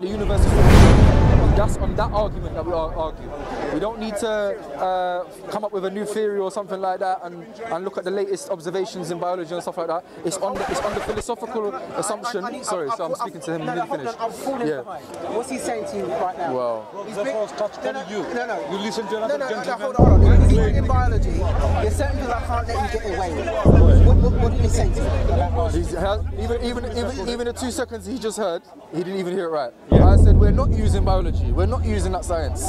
the ordered. That's on that argument that we are argue. We don't need to uh, come up with a new theory or something like that and, and look at the latest observations in biology and stuff like that. It's on the, it's on the philosophical assumption. I need- Sorry, I've- so I'm speaking to him. No, He no, didn't hold on. I'm falling Yeah. behind. What's he saying to you right now? Well, He's That's been- what I was touch- no, telling no, you. No, no. You listen to No, another no, no, gentleman. hold on, hold on. In, in, in biology, there's certain things I can't let you get away with. What, what, what did he say to you about? He's, even, even, even, even the two seconds he just heard, he didn't even hear it right. I said, we're not using biology. We're not using that science.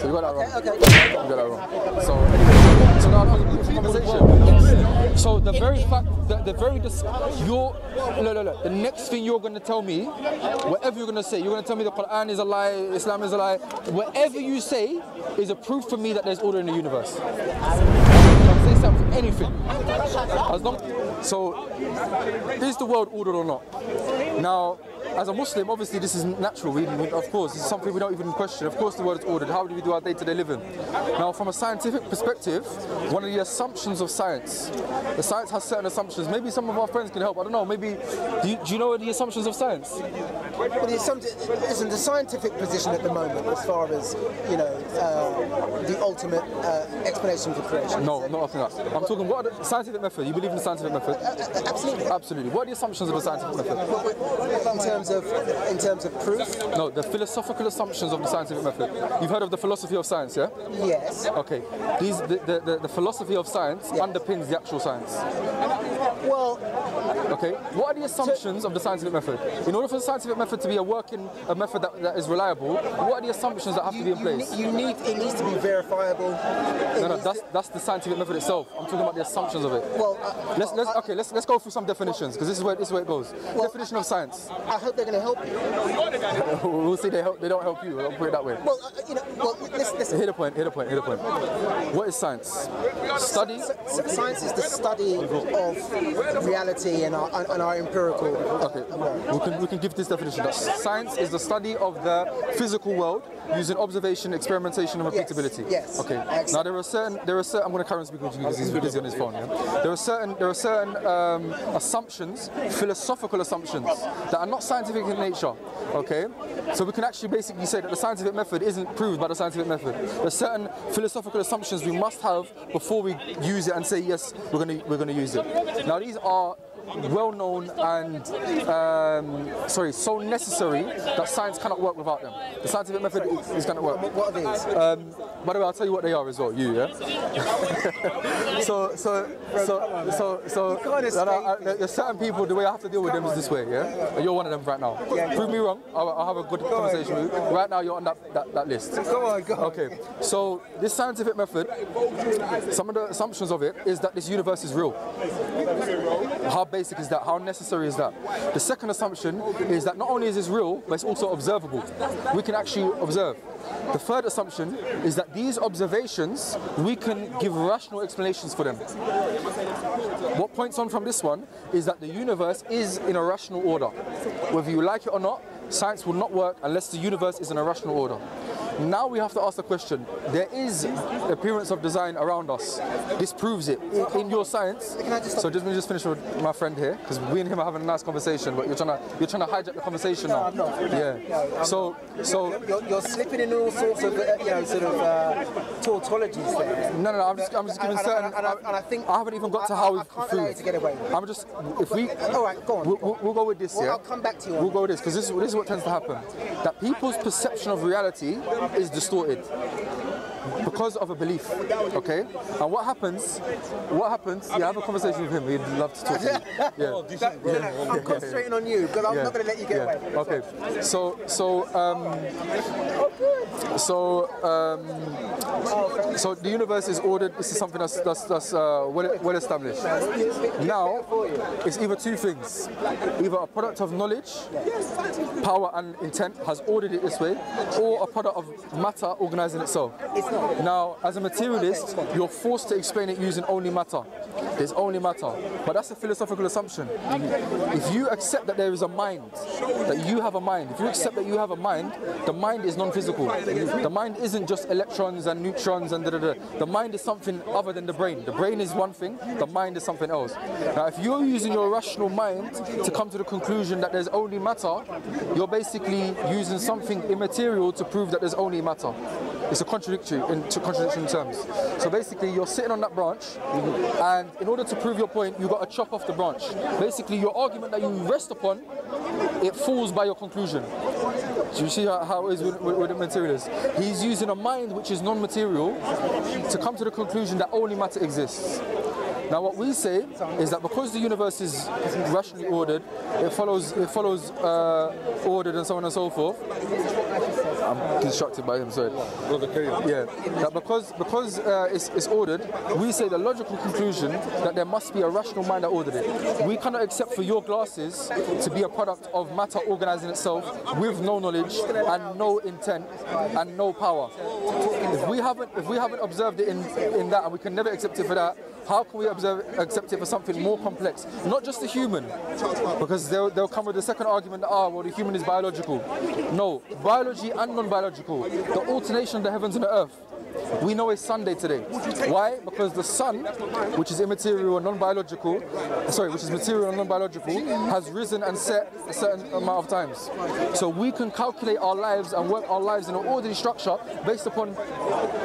So got that wrong. Okay, okay. We got that wrong. So anyway, so now the conversation. So the very fact that the very dis- you're no no no the next thing you're gonna tell me, whatever you're gonna say, you're gonna tell me the Quran is a lie, Islam is a lie. Whatever you say is a proof for me that there's order in the universe. Say something, anything. As long so is the world ordered or not? Now, as a Muslim, obviously this is natural. We, of course, this is something we don't even question. Of course, the world is ordered. How do we do our day-to-day living? Now, from a scientific perspective, one of the assumptions of science, the science has certain assumptions. Maybe some of our friends can help. I don't know. Maybe do you, do you know the assumptions of science? Well, some, listen, the scientific position at the moment, as far as you know, uh, the ultimate uh, explanation for creation. No, not after that. I'm talking. What are the scientific method? You believe in the scientific method? Absolutely. Absolutely. What are the assumptions of the scientific method? In terms of, in terms of proof, No, the philosophical assumptions of the scientific method. You've heard of the philosophy of science, yeah? yes. Okay. These the, the, the, the philosophy of science underpins the actual science. Well, Okay. What are the assumptions of the scientific method? In order for the scientific method to be a working a method that, that is reliable, what are the assumptions that have to be in you, place? ne- you need it needs to be verifiable. It No, no, that's that's the scientific method itself. I'm talking about the assumptions of it. well, uh, Let's let's okay. Let's let's go through some definitions because this is where this is where it goes. Definition of science. I hope they're going to help you. We'll see. They help. They don't help you. I'll put it that way. Well, uh, you know, well, listen, listen. Hit a point. Hit a point. Hit a point. What is science? Study. Science is the study of reality and our, and our empirical. Okay, we can, we can give this definition. That science is the study of the physical world using observation, experimentation, and Yes, repeatability. yes. Okay. Excellent. Now there are certain there are certain. I'm going to carry on speaking to you because he's busy on his phone. Yeah? There are certain there are certain um, assumptions, philosophical assumptions that are not scientific in nature. Okay. So we can actually basically say that the scientific method isn't proved by the scientific method. There's certain philosophical assumptions we must have before we use it and say yes, we're to we're going to use it. Now these are well known and um, sorry, so necessary that science cannot work without them. The scientific method is, is going to work. What are these? Um, by the way, I'll tell you what they are as well. You, yeah. so, so, so, so, so. no, no, escape I- there's certain people. The way I have to deal with them is this way. Yeah. You're one of them right now. Prove me wrong. I'll, I'll have a good conversation with you. Right now, you're on that, that, that list. Go on, go on. Okay, so this scientific method, some of the assumptions of it is that this universe is real. How basic is that? How necessary is that? The second assumption is that not only is this real, but it's also observable. We can actually observe. The third assumption is that these observations, we can give rational explanations for them. What points on from this one is that the universe is in a rational order. Whether you like it or not, science will not work unless the universe is in a rational order. Now we have to ask the question, there is appearance of design around us. This proves it. In, in your science, I just- so just, let me just finish with my friend here, because we and him are having a nice conversation, but you're trying to you're trying to hijack the conversation now. I'm not. Yeah. So so You're, you're slipping in all sorts of, uh, you know, sort of uh, tautologies there. No, no, no. I'm just, I'm just giving And- and- certain. and I- and I think- I haven't even got to how I- we I can't allow you to get away. I'm just, if we, All right, go on, We'll, go on. we'll go with this. Well, yeah. I'll come back to you We'll go with this because this, this is what tends to happen. That people's perception of reality is distorted because of a belief. Okay. And what happens? What happens? Yeah, have a conversation with him. He'd love to talk to you. Yeah. That- no, no, I'm concentrating on you because I'm Yeah. not going to let you get Yeah. away. Okay. So so um, so um, so the universe is ordered. This is something that's that's, that's uh, well, well established. Now it's either two things: either a product of knowledge, power and intent has ordered it this way, or a product of matter organizing itself. It's not. Now, as a materialist, you're forced to explain it using only matter. There's only matter. But that's a philosophical assumption. If you accept that there is a mind, that you have a mind, if you accept that you have a mind, the mind is non physical. The mind isn't just electrons and neutrons and Da, da, da. The mind is something other than the brain. The brain is one thing. The mind is something else. Now, if you're using your rational mind to come to the conclusion that there's only matter, you're basically using something immaterial to prove that there's only matter. It's a contradictory in contradiction terms. So basically, you're sitting on that branch, and in order to prove your point, you've got to chop off the branch. Basically, your argument that you rest upon, it falls by your conclusion. Do you see how, how it is with, with, with? He's using a mind which is non-material to come to the conclusion that only matter exists. Now, what we say is that because the universe is rationally ordered, it follows it follows uh, ordered and so on and so forth. I'm constructed by him, sorry. Yeah, that because because uh, it's, it's ordered, we say the logical conclusion that there must be a rational mind that ordered it. We cannot accept for your glasses to be a product of matter organizing itself with no knowledge and no intent and no power. If we haven't if we haven't observed it in in that, and we can never accept it for that, how can we observe, accept it for something more complex? Not just the human, because they'll, they'll come with the second argument ah, well, the human is biological. No, biology and non-biological, the alternation of the heavens and the earth. We know it's Sunday today. Why? Because the sun, which is immaterial and non-biological, sorry, which is material and non-biological, has risen and set a certain amount of times. So we can calculate our lives and work our lives in an orderly structure based upon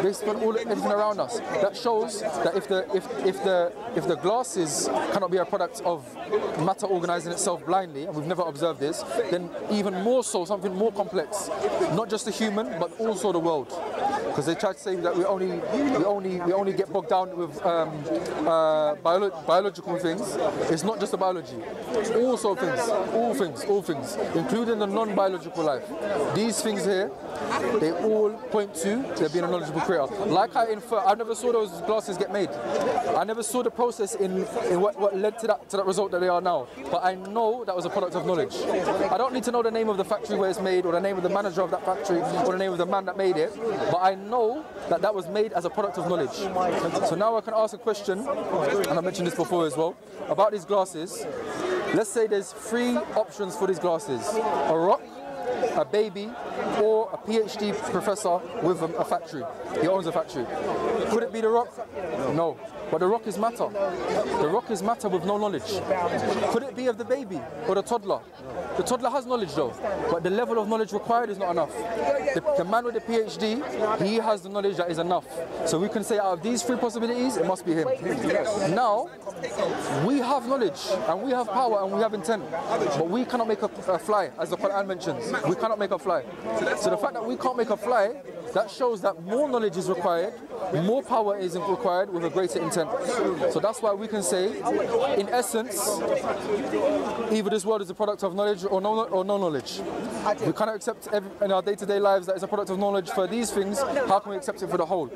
based upon all everything around us. That shows that if the if if the if the glasses cannot be a product of matter organizing itself blindly, and we've never observed this, then even more so something more complex, not just the human but also the world because they try to say that we only we only we only get bogged down with um, uh, bio- biological things. It's not just the biology, sort of things, all things, all things, including the non-biological life. These things here, they all point to there being a knowledgeable creator. Like I infer, I never saw those glasses get made. I never saw the process in, in what, what led to that to that result that they are now. But I know that was a product of knowledge. I don't need to know the name of the factory where it's made, or the name of the manager of that factory, or the name of the man that made it. But I know that that was made as a product of knowledge. So now I can ask a question, and I mentioned this before as well, about these glasses. Let's say there's three options for these glasses: a rock, a baby, or a PhD professor with a, factory. He owns a factory. Could it be the rock? No. But the rock is matter. The rock is matter with no knowledge. Could it be of the baby or the toddler? The toddler has knowledge though, but the level of knowledge required is not enough. The, the man with the PhD, he has the knowledge that is enough. So we can say out of these three possibilities, it must be him. Now, we have knowledge and we have power and we have intent, but we cannot make a, a fly, as the Quran mentions. We cannot make a fly. So the fact that we can't make a fly, that shows that more knowledge is required, more power is required with a greater intent. So that's why we can say, in essence, either this world is a product of knowledge or no, or no knowledge. We cannot accept every, in our day-to-day lives that it's a product of knowledge for these things. How can we accept it for the whole?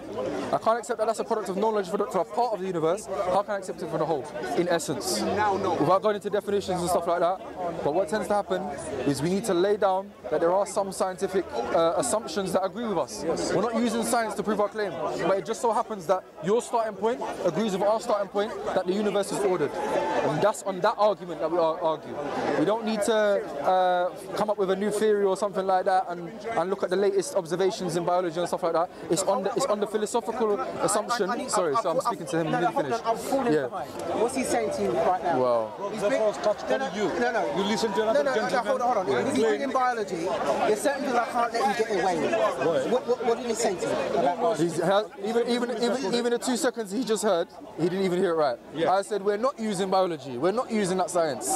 I can't accept that that's a product of knowledge for, the, for a part of the universe. How can I accept it for the whole? In essence, without going into definitions and stuff like that. But what tends to happen is we need to lay down that there are some scientific uh, assumptions that agree with us. We're not using science to prove our claim, but it just so happens that your starting point agrees with our starting point that the universe is ordered. And that's on that argument that we ar- argue. We don't need to uh, come up with a new theory or something like that and, and look at the latest observations in biology and stuff like that. It's on the, it's on the philosophical assumption. I need- Sorry, I've- so I'm speaking to him. No, no, hold finish. on, I'm falling Yeah. behind. What's he saying to you right now? Wow. He's That's been- what I was touch- no, no, you. No, no. You listen to No, another no, no, gentleman. hold on, hold on. Yeah. If he's in biology, there's certain things I can't let you get away with. What, what, what did he say to you about? He's, even, even, even, even the two seconds he just heard, he didn't even hear it right. Yeah. I said, we're not using biology. We're not using that science.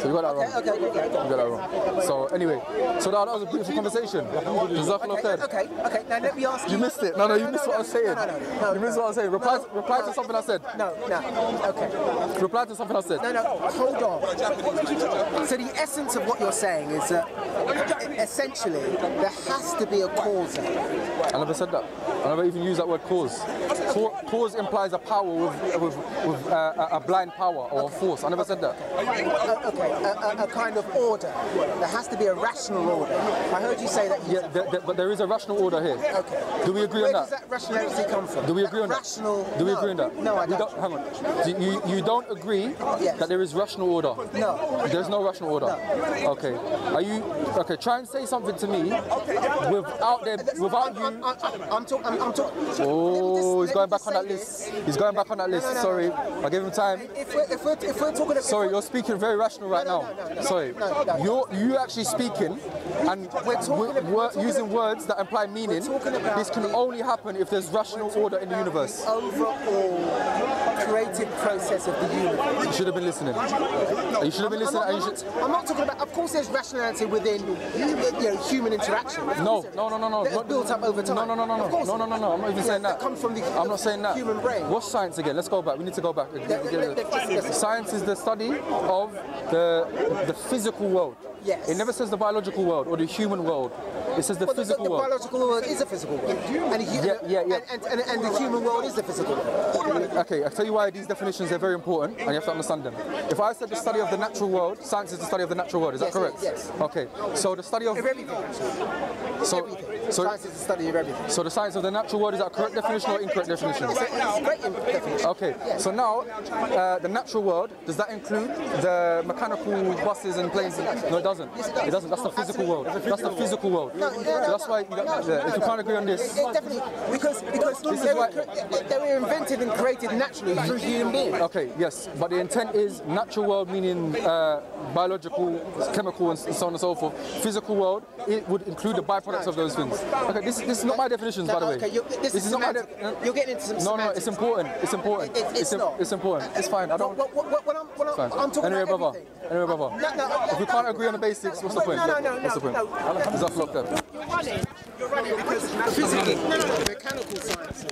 So you got that wrong. Okay, okay, okay. You got that wrong. So anyway, so that, that was a beautiful conversation. Okay, okay, okay. Now let me ask you. You missed it. No, no, you missed what I was saying. No, no, no, no, You missed what I was saying. Reply, reply to something I said. No, no. Okay. Reply to something I said. No, no. Hold on. So the essence of what you're saying is that essentially there has to be a cause. I never said that. I never even used that word cause. Ca- Cause implies a power with, with, with uh, a blind power or a force. I never said that. Uh, okay, a, a, a kind of order. There has to be a rational order. I heard you say that. You, Yeah, th- th- but there is a rational order here. Okay. Do we agree Where on does that? that rationality come from? Do we agree on that? Rational. Do we no. agree on that? No, I We don't. Hang on. Do you, you don't agree Yes. that there is rational order? No. There's no rational order. Okay. Are you okay? Try and say something to me without there without you. I'm, I'm, I'm talking. I'm, I'm talking. Oh, he's going back on that list. He's going back on that list. no, no, Sorry, no. I gave him time. If we're, if we're, if we're talking. Sorry, you're speaking very rational right now. no, no, no, Sorry, you're you actually speaking, and We're talking we're, we're we're talking using about- words that imply meaning. This can only happen if there's rational order in the universe. overall creative process of the universe. You should have been listening. You should have been I'm listening. not, I'm, not, I'm not talking about. Of course, there's rationality within you know human interaction. No, no, no, no, no. Built up over time. No, no, no, no, no, no, no, no, no. I'm not even saying that. that comes from the- I'm not saying that. human brain. What's science again? Let's go back. We need to go back. let- let- let's- Science is the study of the the physical world. Yes. It never says the biological world or the human world. It says the Well, the, physical the world. biological world is a physical world, and, the, hu- Yeah, yeah, yeah. And, and, and, and the human world is the physical world. Okay, I'll tell you why these definitions are very important and you have to understand them. If I said the study of the natural world, science is the study of the natural world, is that Yes, correct? yes. Okay, so the study of Of everything, so everything. So Science is the study of everything. so the science of the natural world is that a correct definition or incorrect definition? It's a, it's a definition. Okay, so now uh, the natural world does that include the mechanical buses and planes? No, it doesn't. It doesn't. That's the physical world. That's the physical world. No, So no, no, that's why you got, yeah, if you can't agree on this, It definitely because because This they, were, they were invented and created naturally through human beings. Okay, yes, but the intent is natural world meaning uh, biological, chemical, and so on and so forth. Physical world, it would include the byproducts of those things. Okay, this, this is not my definitions, by the way. Okay, you're, this, is, not my. You're getting into some no, no, it's important. It's important. It- it- it's im- not. it's important. It's uh, fine. I don't. What, what, what, what I'm, what I'm, Fine. I'm talking Anyway, about brother. everything. Anyway, brother. No, no, If we can't agree on the basics, what's the point? No, no, no, What's the no, point? no. Is that flocked up? You're running because physically, no, no, no, mechanical sciences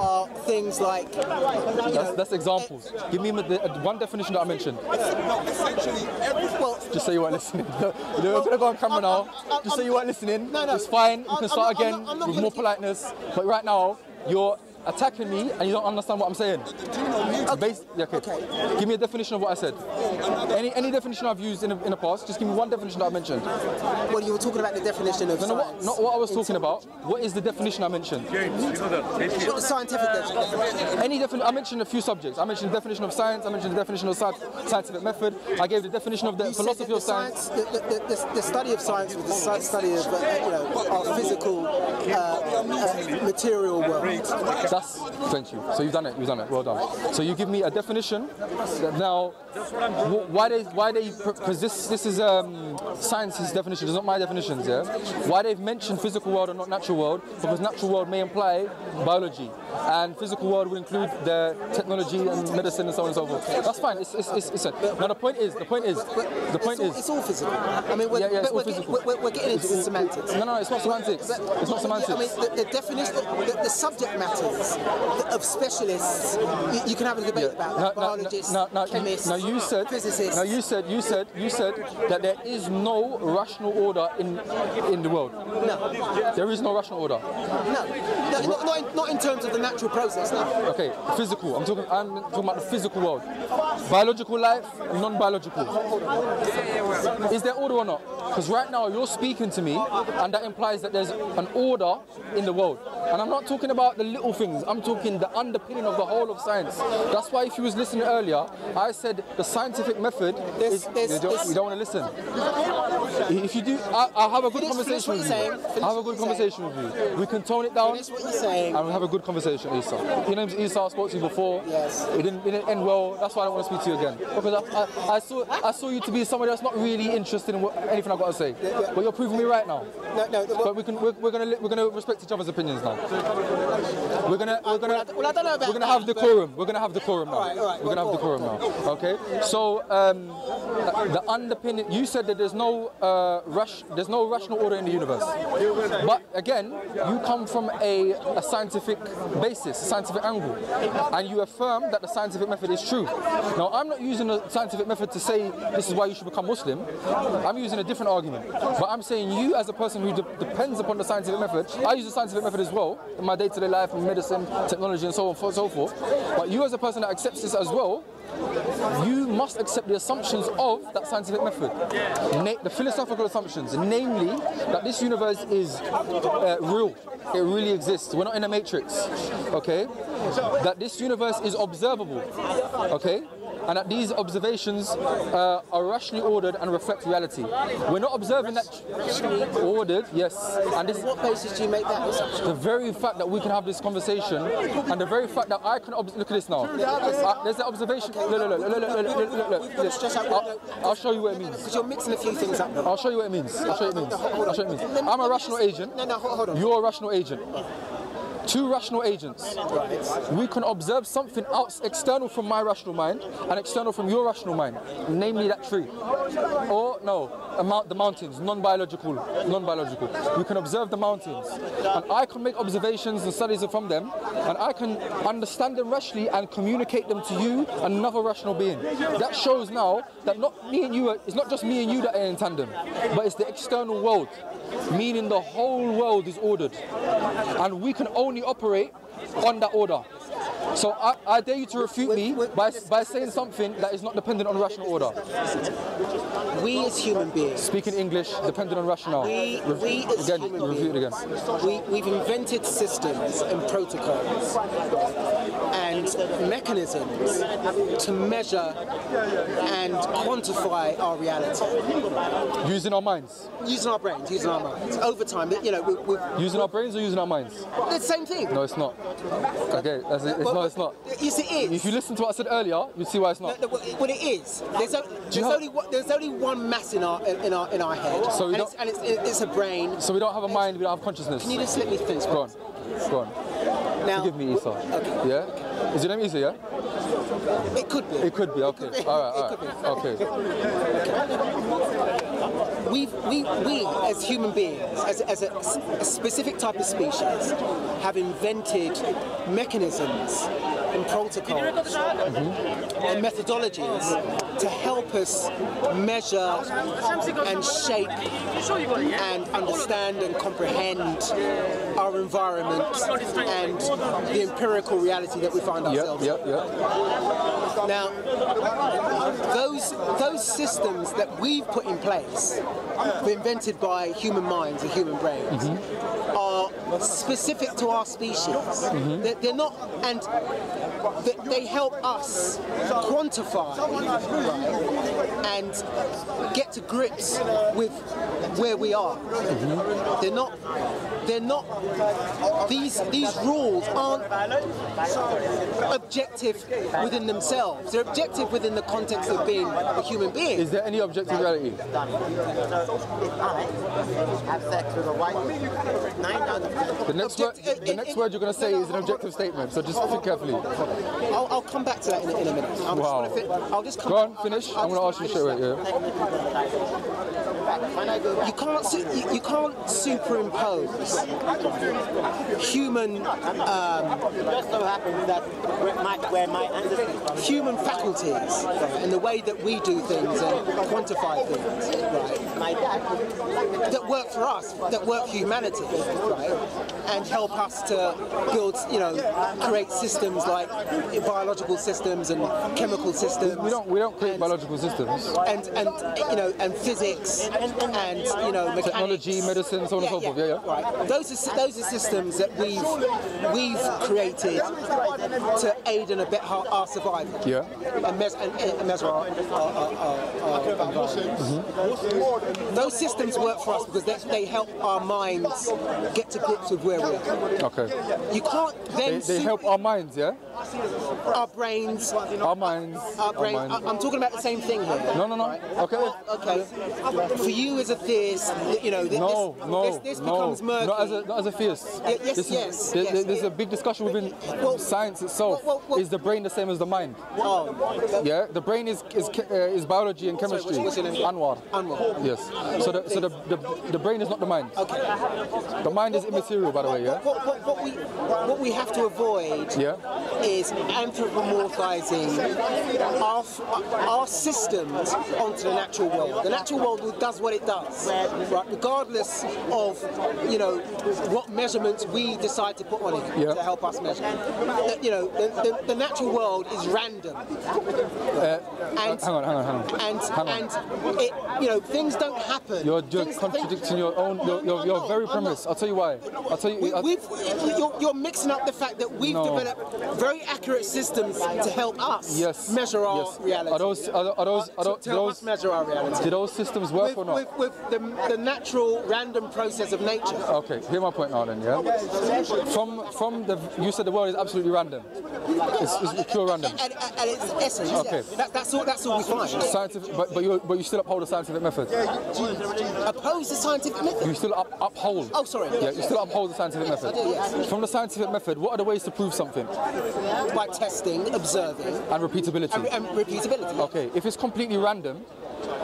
are things like That's, know, that's examples. Give me the, uh, one definition that I mentioned. well, Just say you weren't listening. You're gonna go on camera now. Just say you weren't listening. No, no. It's fine. You can start I'm again I'm not- I'm with more politeness. But right now, you're attacking me and you don't understand what I'm saying. Bas- yeah, okay. Give me a definition of what I said. Any any definition I've used in the, in the past, just give me one definition that I mentioned. when you were talking about the definition of No, no, what, not what I was talking about. What is the definition I mentioned? what the scientific definition. Any definition, I mentioned a few subjects. I mentioned the definition of science, I mentioned the definition of sci- scientific method, I gave the definition of the You philosophy that of the science. the, the, the, the study of science was the study of uh, you know our physical uh, uh, material world. That's thank you. So you've done it. You've done it. Well done. So you give me a definition. Now, wh- why they why they because this this is um, science's definition. It's not my definitions. Yeah. Why they've mentioned physical world and not natural world? Because natural world may imply biology, and physical world will include the technology and medicine and so on and so forth. That's fine. It's it's, it's, it's now the point is the point is the point it's, all, is. it's all physical. I mean, we're, Yeah, yeah, we're, getting, we're, we're getting into semantics. No, no, it's not semantics. It's not semantics. I mean, the, the definition, the, the subject of specialists, you, you can have a debate about that. biologists, no, no, chemists, now you said, physicists. now you said, you said, you said that there is no rational order in in the world. no, There is no rational order. no, no not, not, in, not in terms of the natural process. No. Okay, physical. I'm talking. I'm talking about the physical world. Biological life, non-biological. Is there order or not? Because right now you're speaking to me, and that implies that there's an order in the world. And I'm not talking about the little things. I'm talking the underpinning of the whole of science. That's why, if you was listening earlier, I said the scientific method There's- is. there's- you, don't, you don't want to listen. If you do, I, I'll have a good Finish- finish conversation what with you. saying. Finish I'll have a good conversation with you. We can tone it down. That's what you're saying. And we'll have a good conversation, Isa. Your name's Isa. I spoke to you before. Yes. It didn't, it didn't end well. That's why I don't want to speak to you again. Because I, I, I saw I saw you to be somebody that's not really interested in what, anything I've got to say. But you're proving me right now. No, no. But we can we're, we're we're gonna respect each other's opinions now. We're gonna we're gonna well, I don't know about we're gonna have decorum. We're gonna have decorum now. All right, all right, we're gonna have on, decorum now. Okay. So um, the underpinning. You said that there's no uh, rush. There's no rational order in the universe. But again, you come from a, a scientific basis, a scientific angle, and you affirm that the scientific method is true. Now, I'm not using the scientific method to say this is why you should become Muslim. I'm using a different argument. But I'm saying you, as a person who de- depends upon the scientific method, I use the scientific method as well in my day-to-day life, in medicine, technology, and so on and so forth. But you, as a person that accepts this as well, you must accept the assumptions of that scientific method, Na- the philosophical assumptions, namely that this universe is uh, real, it really exists. We're not in a matrix, okay? That this universe is observable, okay? And that these observations uh, are rationally ordered and reflect reality. We're not observing that ordered, yes, and this What basis do you make that assumption? the very fact that we can have this conversation and the very fact that I can look at this now. Uh, there's the observation. Look, look, look, look, look, look, look, look, look. I'll, I'll show you what it means. Because you're mixing a few things up. now. I'll show you what it means. I'll show you what it means. I'll show you what it means. I'm a rational agent. No, no, hold on. You're a rational agent. Two rational agents. We can observe something else external from my rational mind and external from your rational mind, namely that tree. Or no, a mount, the mountains, non-biological, non-biological. We can observe the mountains, and I can make observations and studies from them, and I can understand them rationally and communicate them to you, another rational being. That shows now that not me and you, are, it's not just me and you that are in tandem, but it's the external world, meaning the whole world is ordered, and we can only operate on that order. So I, I dare you to refute me by, by saying something that is not dependent on rational order. We as human beings, Speaking English, dependent on rational. we, Ref- we as again, human beings, again. we, we've invented systems and protocols and mechanisms to measure and quantify our reality Using our minds. using our brains, using our minds. Over time, you know, we, we've, Using our brains or using our minds? it's the same thing. No, it's not. Okay, that's it. It's, no, it's not. Yes, it is. If you listen to what I said earlier, you see why it's not. No, no, well, it is. There's, o- there's only one, there's only one mass in our in our in our head, So we and, don't- it's, and it's, it's a brain. So we don't have a mind, we don't have consciousness. Can you just let me finish? Go on. Go on. Now, Forgive me, Isa. Okay. Yeah? Is your name Isa, yeah? it could be. It could be, okay. be. All right, It all right. Okay. We we we as human beings, as, as a, a specific type of species, have invented mechanisms and protocols mm-hmm. and methodologies to help us measure and shape and understand and comprehend our environment and the empirical reality that we find ourselves in. yep, yep. Now, those those systems that we've put in place, were invented by human minds and human brains, mm-hmm. Are specific to our species. Mm-hmm. They're, they're not, and they, they help us quantify and get to grips with where we are. Mm-hmm. They're not. They're not. These these rules aren't objective within themselves. They're objective within the context of being a human being. Is there any objective reality? have sex with a white nine out of ten. The next, word, Object- the next word you're going to say is an objective statement, so just think carefully. I'll, I'll come back to that in, a- in a minute. I'm wow. Just I'll just come Go on, finish. I'm going to ask you straight away. Yeah. When I go back, You can't su- you, you can't superimpose human it just so happens that where my ancestors human faculties and the way that we do things and quantify things right, that work for us, that work for humanity, right, and help us to build, you know, create systems like biological systems and chemical systems. We don't, we don't create and, biological systems. and and you know and physics and you know mechanics. Technology, medicine, so on and so forth. Yeah, yeah. Right. Those are those are systems that we've we've created to aid and abet our, our survival. Yeah. And, mes- and, and measure our, our, our, our, our environment. Mm-hmm. Those systems work for us because they, they help our minds get to grips with where we are. Okay. You can't They, then they sup- help our minds, yeah? Our brains. Our minds. Our brain, I, minds. I'm talking about the same thing here. No, no, no. Okay. Okay. For you as a theist, you know, this, No, no, this, this no. becomes murky. Not as a, not as a theist. Ye- yes, This is- yes, there- yes. there- There's a big discussion within Well- science itself. well, well- is the brain the same as the mind? Oh, Yeah. The brain is is, uh, is biology and Sorry, what's- chemistry. what's your name? Anwar. Anwar. Yes. So the so the, the, the brain is not the mind. Okay. The mind is immaterial, by the way. Yeah. What, what, what we what we have to avoid Yeah. Is anthropomorphizing our, our systems onto the natural world. The natural world does what it does, right? Regardless of you know what measurements we decide to put on it Yeah. to help us measure. The- you know, the, the, the natural world is random, Uh, and hang on, hang on, hang on. and Hang on. and it, you know things don't happen. You're, you're Things- contradicting your own, your, your, your very premise. I'll tell you why. I'll tell you. We, we've, you're, you're mixing up the fact that we've No. developed very accurate systems to help us Yes. measure our yes. reality. Are those are, are those are to, to those measure our reality. do those systems work With, or not? with, with the, the natural random process of nature. Okay, hear my point now then, yeah? From from the you said the world is absolutely random. It's, it's pure random. At, at, at its essence, Okay. that, that's all. That's all we find. Scientific but, but you but you still uphold the scientific method. Yeah. Oppose the scientific method. You still up, uphold. Oh, sorry. Yeah, you still uphold the scientific method. I do, yes. From the scientific method, what are the ways to prove something? by testing, observing, And repeatability. and, and repeatability. Okay, if it's completely random,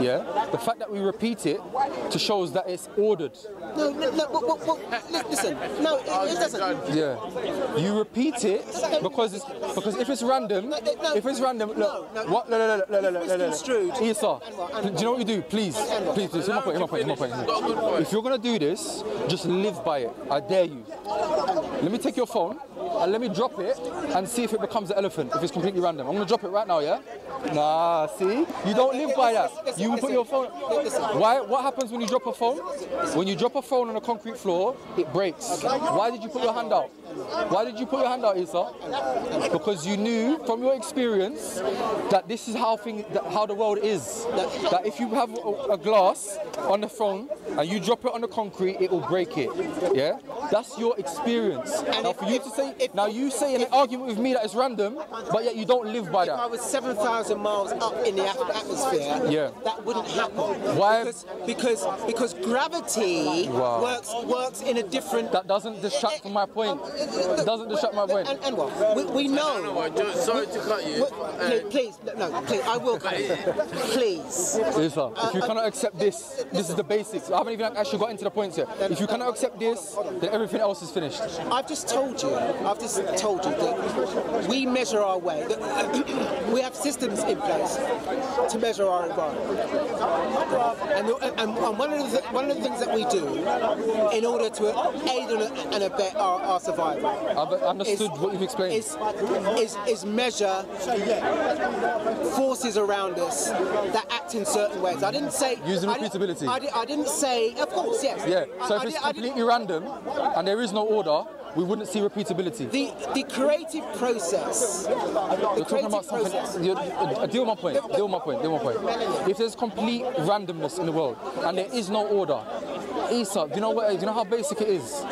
yeah, the fact that we repeat it to shows that it's ordered. No, no, no. Well, well, well, li- listen. No, it, it doesn't. Yeah, you repeat it because it's because if it's random, No, no, if it's random, look, no, no. what? No, no, no, no, no, no, no, no, no. Misconstrued. Isa, And what, and do you know what you do? Please, please, please. Hear my point. Hear my point. Hear my point. If you're gonna do this, just live by it. I dare you. Let me take your phone and let me drop it and see if it becomes an elephant. If it's completely random, I'm gonna drop it right now. Yeah. Nah, see, you don't live by that. You put your phone. Why? What happens when you drop a phone? When you drop a phone on a concrete floor, it breaks. Why did you put your hand out? Why did you put your hand out, Isa? Because you knew from your experience that this is how thing, that how the world is. That if you have a, a glass on the phone and you drop it on the concrete, it will break it. Yeah, that's your experience. Now, for you to say, now you say in an argument with me that it's random, but yet you don't live by that. If I was 7,000 miles up in the atmosphere, Yeah. that wouldn't happen. Why? Because because, because gravity Wow. works works in a different. That doesn't distract from my point. Uh, uh, uh, it doesn't distract my point. And, and what? We, we know. Sorry to cut you. we- please, please, no, please, I will come. Please. Isa, if you cannot accept this, this is the basics. I haven't even actually got into the points yet. If you cannot accept this, then everything else is finished. I've just told you, I've just told you that we measure our way, that we have systems in place to measure our environment. And, and, and one, of the, one of the things that we do in order to aid and, and abet our, our survival I've understood is- what you've explained. is, is, is measure forces around us that act in certain ways. I didn't say Using I didn't- repeatability. I, di- I didn't say, of course, yes. Yeah, so I- if I it's di- I didn't- completely random and there is no order, we wouldn't see repeatability. the the creative process. The You're talking about something. uh, deal with my point. Deal my point. Deal my point. If there's complete randomness in the world and there is no order, Isa, do you know what? Do you know how basic it is?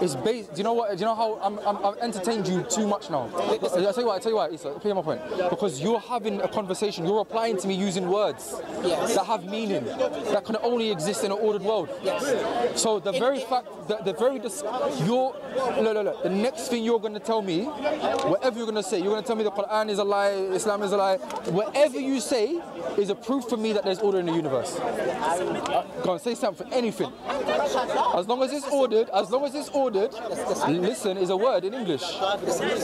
It's base. Do you know what? Do you know how I'm, I'm, I've entertained you too much now? I tell you what. I tell you what, Isa. Play my point. Because you're having a conversation. You're replying to me using words Yes. that have meaning that can only exist in an ordered world. Yes. So the very fact that the very dis- you're look, look, look, the next thing you're going to tell me, whatever you're going to say, you're going to tell me the Quran is a lie, Islam is a lie. Whatever you say is a proof for me that there's order in the universe. Uh, Go on, say something, for anything. As long as it's ordered, as long as it's ordered, listen is a word in English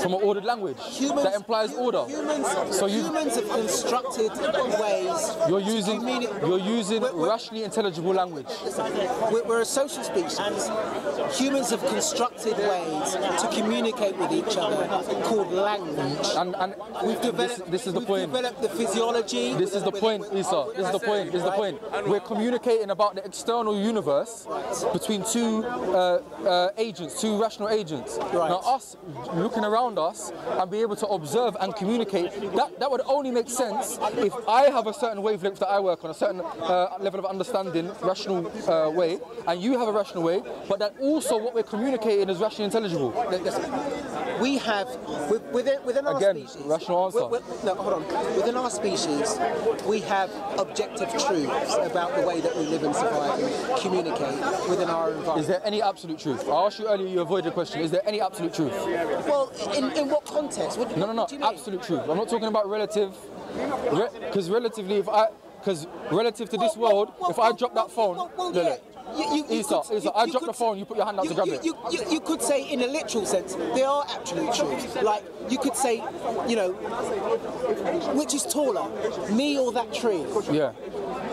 from an ordered language that implies order. Humans, So you- humans have constructed ways. You're using you're using We're- we're- rationally intelligible language. We're, we're a social species. Humans have constructed ways to communicate with each other called language. And and We've this, developed, this is the point. developed the physiology. This is the point, Isa. This is the point. This is the point. We're communicating about the external universe between two uh, uh, agents, two rational agents. Right. Now, us looking around us and be able to observe and communicate, that, that would only make sense if I have a certain wavelength that I work on, a certain uh, level of understanding, rational uh, way, and you have a rational way, but that also what we're communicating is rationally intelligible. We have within within our Again, species. rational answer. wi- wi- no, hold on. Within our species, we have objective truths about the way that we live and survive and communicate within our environment. Is there any absolute truth? I asked you earlier, you avoided the question. Is there any absolute truth? well, in, in what context? What, No, no, no. what do you mean? Absolute truth. I'm not talking about relative. Because relatively, if I, because relative to this Well, world, well, if I drop that phone, well, yeah. You, you, you Isa, could- Isa, you- I dropped the phone, you put your hand out to grab you, it. You, you, you could say, in a literal sense, they are absolute truths. Like, you could say, you know, which is taller, me or that tree? Yeah.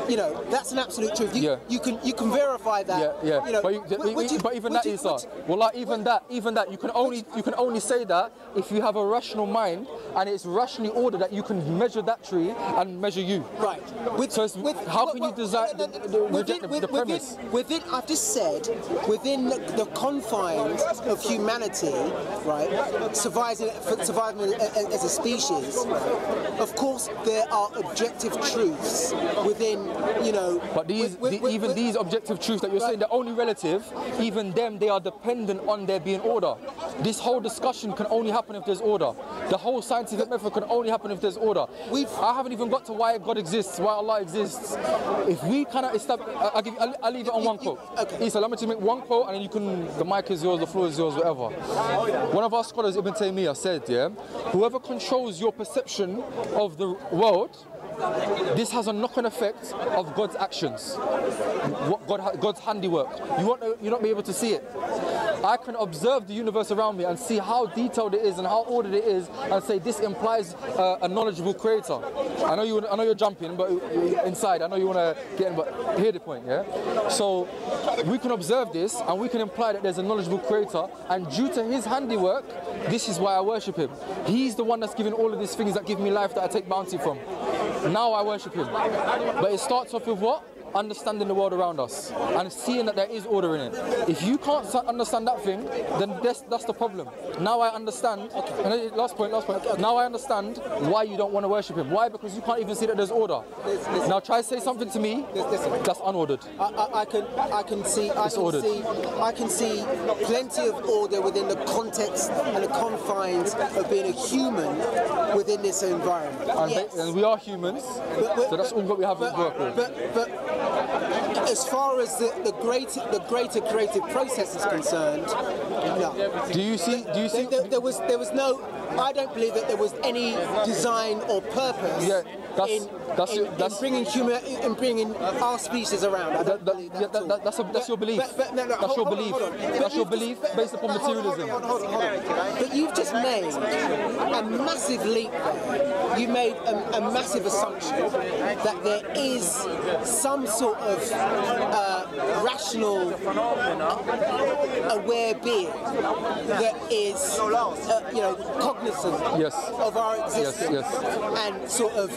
you know, that's an absolute truth. You, Yeah. you can you can verify that. Yeah, yeah. You know, but, you, would- would you- but even that, you- Isa, well, like even that, even that, you can only you can only say that if you have a rational mind and it's rationally ordered that you can measure that tree and measure you. Right. With, So it's- how can you design- no, no, no, the- within- reject the- with- the within- premise? Within, I've just said, within the, the confines of humanity, right, surviving, surviving as a species, of course there are objective truths within, you know. But these, with- the- with- even with- these objective truths that you're saying, they're only relative. Even them, they are dependent on there being order. This whole discussion can only happen if there's order. The whole scientific method can only happen if there's order. We've- I haven't even got to why God exists, why Allah exists. If we cannot establish, I- I'll, I'll leave it on one quote. Okay. Isa, let me just make one quote, and then you can. The mic is yours, the floor is yours, whatever. One of our scholars, Ibn Taymiyyah, said, "Yeah, whoever controls your perception of the world." This has a knock-on effect of God's actions, God, God's handiwork. You won't, you not be able to see it. I can observe the universe around me and see how detailed it is and how ordered it is, and say this implies uh, a knowledgeable creator. I know you, I know you're jumping, but inside, I know you want to get in, but hear the point, yeah. So we can observe this, and we can imply that there's a knowledgeable creator, and due to His handiwork, this is why I worship Him. He's the one that's given all of these things that give me life that I take bounty from. Now I worship him. But it starts off with what? Understanding the world around us and seeing that there is order in it. If you can't understand that thing, then that's, that's the problem. Now I understand. And last point, last point. Now I understand why you don't want to worship him. Why? Because you can't even see that there's order. Now try to say something to me that's unordered. I, I, I can I can see I can ordered. see I can see plenty of order within the context and the confines of being a human within this environment. And, yes. they- and we are humans, But- but- so that's all that we have to work with. But, but as far as the, the greater the greater creative process is concerned, no. Do you see? Do you see? There, there, there was there was no. I don't believe that there was any design or purpose Yeah, that's- in, that's in, your- in bringing human in bringing our species around. That- that- yeah, that, that- at all. that- that's a- that's your belief. But, but, no, no, That's hold- your hold belief. on. That's But your belief just- based upon but hold on, hold on, materialism. hold on, hold on, hold on. But you've just made a massive leap there. You made a, a massive assumption that there is some sort of uh, rational, aware being that is, uh, you know, cognizant Yes. of our existence yes. and sort of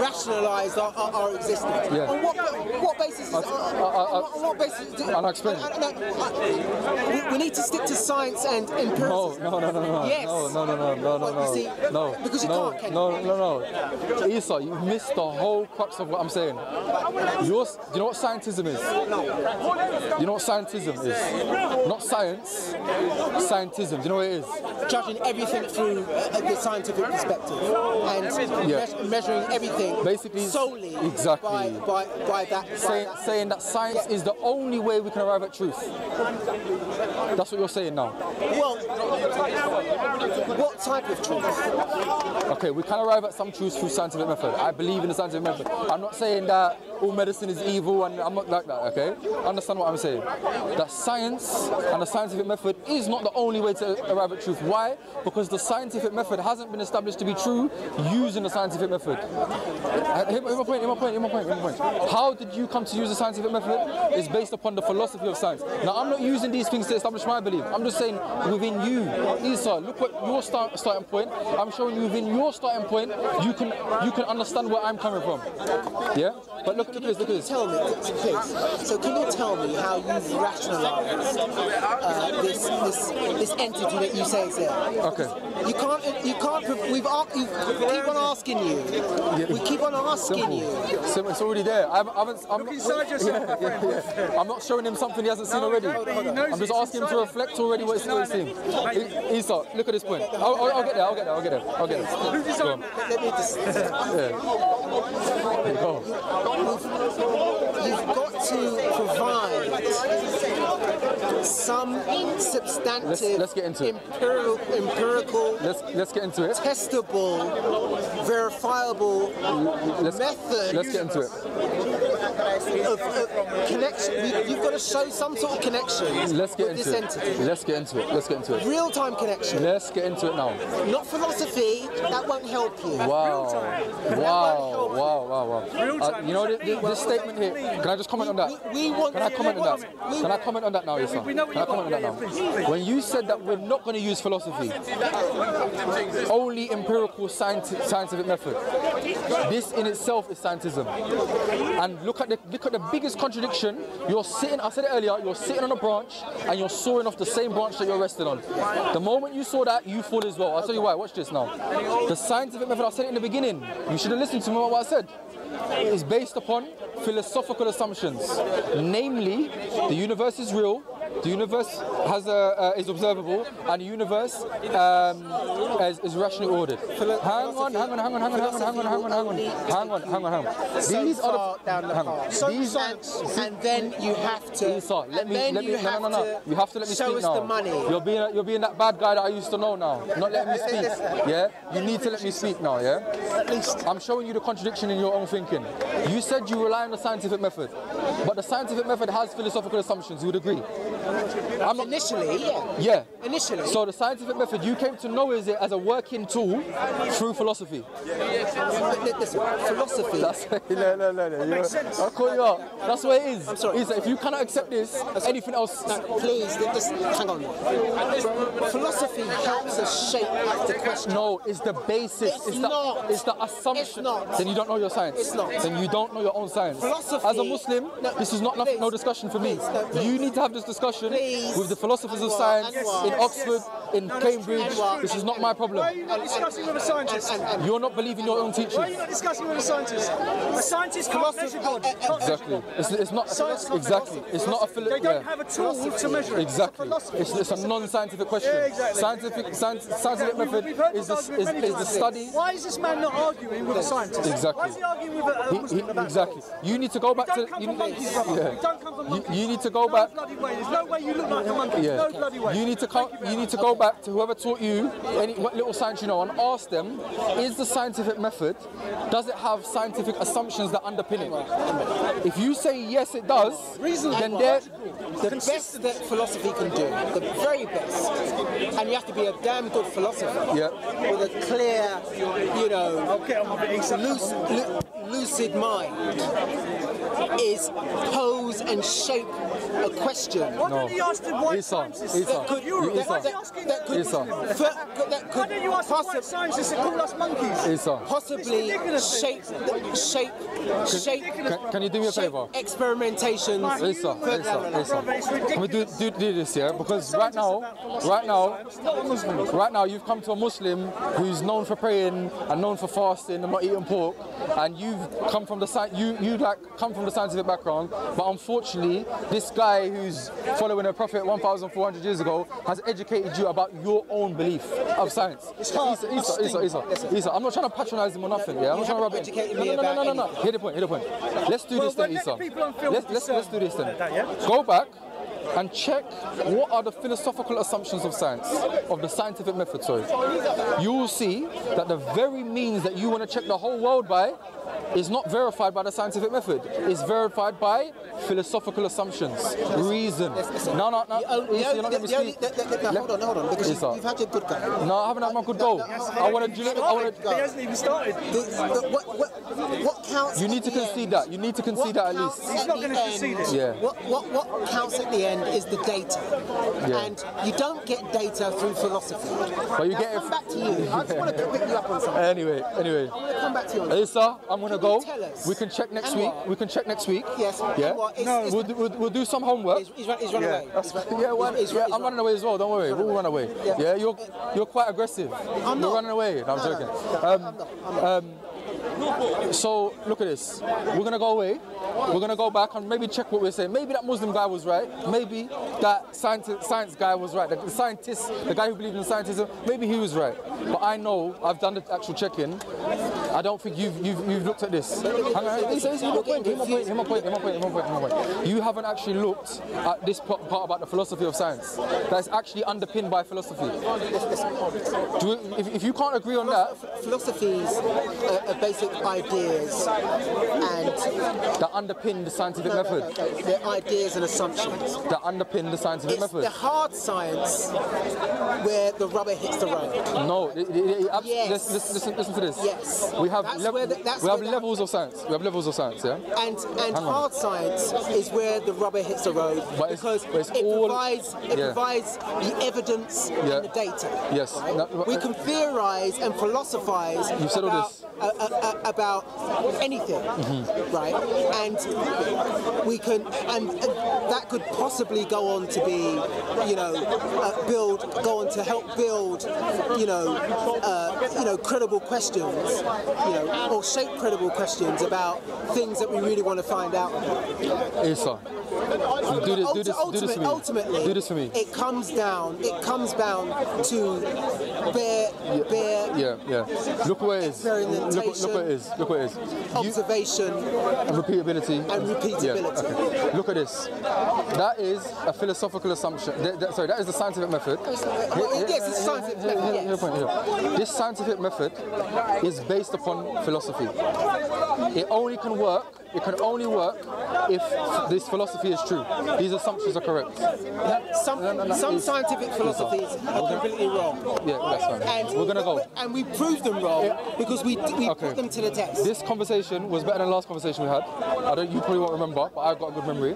rationalise our, our, our existence. Yeah. On what, what basis is, on, on, on what basis? do- explain. I- I- no, I- we, we need to stick to science and empiricism. no, no, no, no, Yes. no, no, no, no, no, no, you see, no, no, because you no, can't, can you? no, no, no. Isa, you missed the whole crux of what I'm saying. Do you know what scientism is? No. You know what scientism is? Not science, scientism. Do you know what it is? Judging everything through uh, the scientific perspective and Yeah. Me- measuring everything Basically, solely exactly. by, by, by that. by Saying, that- saying that science is the only way we can arrive at truth. That's what you're saying now. Well, what type of truth? Okay, we can arrive at some truth through scientific method. I believe in the scientific method. I'm not saying that all medicine is evil and I'm not like that, okay? Understand what I'm saying? That science and the scientific method is not the only way to arrive at truth. Why? Because the scientific method hasn't been established to be true using the scientific method. Hear my point, my point, my point, my point. How did you come to use the scientific method? It's based upon the philosophy of science. Now, I'm not using these things to establish my belief. I'm just saying within you, Isa, look what your start, starting point. I'm showing you within your starting point, you can you can understand where I'm coming from. Yeah? But look, look at this, look at this. Tell me, please. So, can you tell me how you've rationalised uh, this this this entity that you say is there? Okay. You can't. You can't. We've. You we keep on asking you. We keep on asking you. Simple. It's already there. I haven't. I haven't I'm, not, yeah, yeah, yeah. I'm not showing him something he hasn't seen already. I'm just asking him to reflect already what he's, what he's seeing. I- Isa, look at this point. I'll, I'll, I'll get there. I'll get there. I'll get there. I'll get there. Let me just. There you go. You've got to provide some substantive, Let's- let's get into it. empirical, empirical, Let's let's get into it. testable, verifiable Let's method let's get into it. of, of connection. You, you've got to show some sort of connection Let's get with into this it. entity. Let's get into it. Let's get into it. Real-time connection, Let's get into it now. not philosophy. That won't help you. Wow. Wow. Wow. Wow. Wow. Uh, you know, this, this statement here. Can I just comment on that? We, we want Can I comment on that? Can I comment on that now, sir? Can I comment on that now? When you said that we're not going to use philosophy, only empirical scienti- scientific method, this in itself is scientism. And look at the look at the biggest contradiction. You're sitting. I said it earlier. You're sitting on a branch and you're sawing off the same branch that you're resting on. The moment you saw that, you fall as well. I'll tell you why. Watch this now. The scientific method. I said it in the beginning. You should have listened to me what I said. Is based upon philosophical assumptions, namely, the universe is real, the universe has a, uh, is observable, and the universe um, is, is rationally ordered. Hang on, hang on, hang on, hang on, hang on, hang on, hang on, hang on, hang on, hang on, hang on. so These are the down the hang on. path. These and, and then you have to. Isa, let me, let me, you no, have no, no, no. You have to let me show speak us now. the money. You're being, you're being that bad guy that I used to know now. Not letting me speak. Yeah, you need to let me speak now. Yeah. At least. I'm showing you the contradiction in your own thinking. You said you rely on the scientific method, but the scientific method has philosophical assumptions. You would agree? I'm not. Initially, yeah. Yeah. Initially. So the scientific method you came to know is it as a working tool through philosophy. Philosophy. That's no, no, no, no. Makes sense. I'll call you out. That's what it is. I'm sorry. Is that if you cannot accept this, as anything else. No, please, just hang on. Philosophy helps us shape the question. No, it's the basis. It's the not. it's the assumption. It's not. Then you don't know your science. It's not. Then you don't know your own science. Philosophy- As a Muslim, No, this is not nothing, no discussion for me. No. You need to have this discussion Please. with the philosophers of science Anwar. in Yes, Oxford, in Cambridge. Anwar. This is not my Why are problem. you not discussing with a scientist? You're not believing your own teachings. Why are you not discussing with a scientist? A scientist can't measure God. Eh, eh, can't measure Exactly. It's, it's not Science exactly. It's not a philo- They don't yeah. have a tool to measure it. Exactly. It's a. It's, a non-scientific question. Yeah, exactly. Scientific, science, scientific method we've is this the, is, is the study. Why is this man not arguing with a scientist? Exactly. Why is he arguing with a, a He- Muslim he- about exactly. You need to go back to. You, from monkeys, brother. yeah. Don't come from You, need to go no back. There's no way you look like a monkey. Yeah. No bloody way. You need to come, you need to go back to whoever taught you any what little science you know and ask them, is the scientific method, does it have scientific assumptions that underpin it? If you say yes it does, then there the best that philosophy can do, the very best, and you have to be a damn good philosopher Yeah. with a clear, you know, I'll get on with it. Isa. loose, lu- lucid mind, is pose and shape a question. Why No. don't you ask the white Isa, scientists Isa, of Europe? Isa. Why are you asking that could, Isa. that could, Why could don't you ask the white scientists that call us monkeys? Isa, possibly shape, shape, shape, can, can you do me a favour? experimentations. Isa, further down the Isa, line. Isa. Can we do, do, do this, yeah? Because right now, right now, right now, you've come to a Muslim who's known for praying and known for fasting and not eating pork, and you've come from the you you like come from the scientific background, but unfortunately, this guy who's following a prophet 1,400 years ago has educated you about your own belief of science. Isa, Isa, Isa, Isa, Isa, I'm not trying to patronize him or nothing. Yeah, I'm not trying to rub it. No, no, no, no, no, no. The point. Hear the point. Let's do Well, this then, Isa. people on film Let's let's let's do this then. that, yeah? Go back and check what are the philosophical assumptions of science, of the scientific method, sorry. You will see that the very means that you want to check the whole world by is not verified by the scientific method. It's verified by philosophical assumptions, reason. No, no, no. The you're not letting me the speak. the- the- no, Hold on, hold on, because Isa. you, you've had your good go. No, I haven't had my good goal. I want to. I want He hasn't even started. The, the, what, what, what counts? You need to the concede end- that. You need to concede that at least. He's not gonna concede it. Yeah. What, what, what counts at the end is the data. Yeah. And you don't get data through philosophy. But you now, get it come back to you. I just want to pick you up on something. Anyway, anyway. I'm going to come back to you on I'm gonna go. tell us? We can check next week. We can check next week. Yes. Yeah. And what? Is- No. is- We'll do, we'll, we'll do some homework. He's, he's run, he's run away. That's- He's run- yeah, well, he's- he's yeah, I'm running away as well. Don't worry, we'll run away. Yeah. Yeah, you're you're quite aggressive. I'm you're not. running away. No, I'm No, no, joking. no, Um, I'm not. I'm not. So look at this. We're gonna go away. We're gonna go back and maybe check what we're saying. Maybe that Muslim guy was right. Maybe that science, science guy was right. The scientist, the guy who believed in scientism, maybe he was right. But I know I've done the actual check-in. I don't think you've you've, you've looked at this. You haven't actually looked at this part about the philosophy of science. That's actually underpinned by philosophy. We, if, if you can't agree on that, Philosophies are based basic ideas and That underpin the scientific no, no, method. no, the ideas and assumptions. That underpin the scientific It's method. the hard science where the rubber hits the road. No, it, it, it, Yes. listen, listen, listen, to this. Yes. We have That's the- we have levels of science. We have levels of science, yeah. And and Hang on. hard science is where the rubber hits the road But because but it's it all- provides it yeah. provides the evidence Yeah. and the data. Yes. right? We can theorize and philosophize You've said all this. Uh, about anything, Mm-hmm. right? And we can and, and that could possibly go on to be, you know, uh, build go on to help build, you know, uh, you know, credible questions, you know, or shape credible questions about things that we really want to find out about. Isa, do this, do this, do this for me. ultimately, Do this for me. It comes down. It comes down to bare, bare Yeah, yeah. Look where is. Look, look where it is. Look where it is. Observation. and repeatability. And repeatability. Yeah, okay. Look at this. That is a philosophical assumption. That- that- sorry, that is the scientific method. Well, oh, yes, it's scientific Here- method, here- yes. point. This scientific method is based upon philosophy. It only can work. It can only work if this philosophy is true. These assumptions are correct. Some, some scientific philosophies are completely wrong. Yeah, that's fine. And We're gonna go. And we prove them wrong because we, we Okay. put them to the test. This conversation was better than the last conversation we had. I don't. You probably won't remember, but I've got a good memory.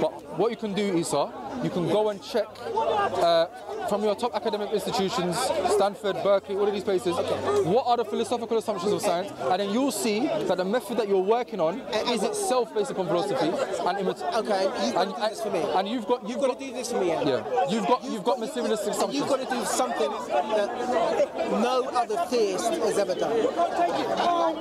But what you can do, Isa, you can go and check uh, from your top academic institutions, Stanford, Berkeley, all of these places. What are the philosophical assumptions of science? And then you'll see that the method that you're working on is itself based upon philosophy and imit- Okay, you've got and, to do this for me. and you've got you've You've got got to do this for me, yeah you've got you've got materialistic And assumptions. you've got to do something that no other theist has ever done.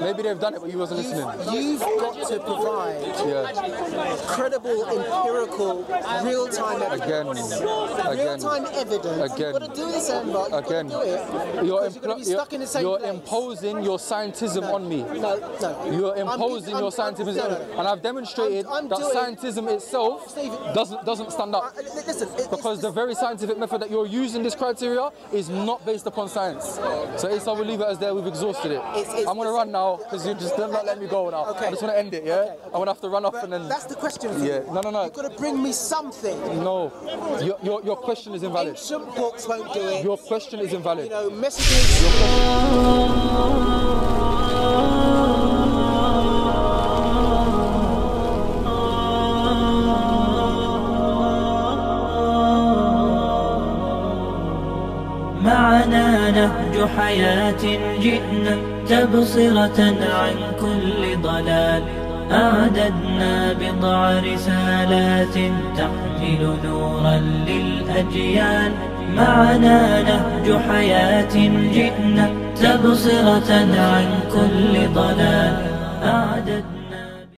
Maybe they've done it, but you wasn't listening. You've got to provide Yeah. credible, empirical, real-time evidence. Again, again. Real-time evidence. Again. You've got to do this, Anwar. You've Again, got to do it. you're, because you're going to be impl- stuck in the same you're place. imposing your scientism on me. No, no. You're I'm- imposing I'm- your scientism, and I've demonstrated I'm- I'm that scientism itself Stephen- doesn't doesn't stand up. Uh, li- Listen, it- Because it's- the very scientific method that you're using this criteria is not based upon science. So Isa, we'll leave it as there. We've exhausted it. It's- it's- I'm gonna run now because you just don't let me go now. Okay. I just want to end it. Yeah. I'm gonna have to run off but and then. that's the question. For Yeah. you. No, no, no. You've got to bring me something. No. Your, your your question is invalid. Ancient books won't do it. Your question is you invalid. know, messages. معنا نهج حياة جئنا تبصرة عن كل ضلال. أعددنا بضع رسالات تحمل نورا للأجيال. معنا نهج حياة جئنا تبصرة عن كل ضلال. أعددنا